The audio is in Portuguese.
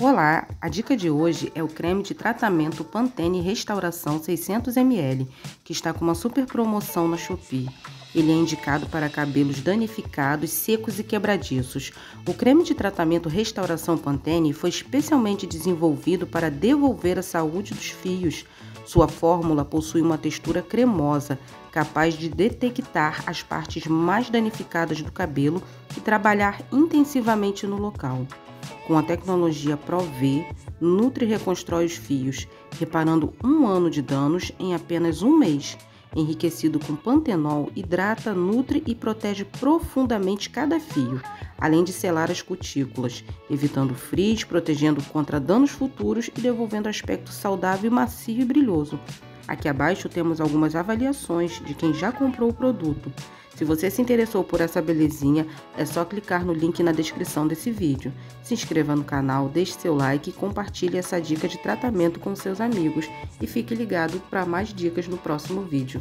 Olá, a dica de hoje é o creme de tratamento Pantene Restauração 600ml, que está com uma super promoção na Shopee. Ele é indicado para cabelos danificados, secos e quebradiços. O creme de tratamento Restauração Pantene foi especialmente desenvolvido para devolver a saúde dos fios. Sua fórmula possui uma textura cremosa, capaz de detectar as partes mais danificadas do cabelo e trabalhar intensivamente no local. Com a tecnologia ProV, nutre e reconstrói os fios, reparando um ano de danos em apenas um mês. Enriquecido com pantenol, hidrata, nutre e protege profundamente cada fio, além de selar as cutículas, evitando frizz, protegendo contra danos futuros e devolvendo aspecto saudável, macio e brilhoso. Aqui abaixo temos algumas avaliações de quem já comprou o produto. Se você se interessou por essa belezinha, é só clicar no link na descrição desse vídeo. Se inscreva no canal, deixe seu like e compartilhe essa dica de tratamento com seus amigos. E fique ligado para mais dicas no próximo vídeo.